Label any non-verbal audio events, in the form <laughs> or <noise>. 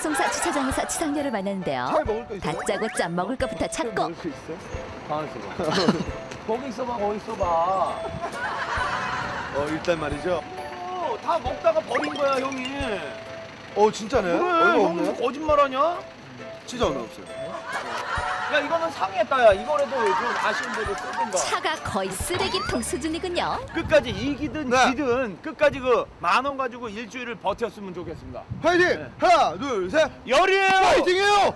방송사 주차장에서 지상렬을 만났는데요. 있어? 다짜고짜 먹을 것부터 찾고 먹을 수 있어? 가만 있어봐. <laughs> 거기 있어봐, 거기 있어봐. 어 일단 말이죠. 어, 다 먹다가 버린 거야, 형이. 어 진짜네. 그래. 무슨 거짓말하냐? 진짜 얼마 없어요. 야, 이거는 상했다, 야. 이거라도 좀 아쉬운 데도 쓰든가. 차가 거의 쓰레기통 수준이군요. 끝까지 이기든 네. 지든 끝까지 그 만 원 가지고 일주일을 버텼으면 좋겠습니다. 파이팅! 네. 하나 둘 셋. 열이에요! 파이팅해요!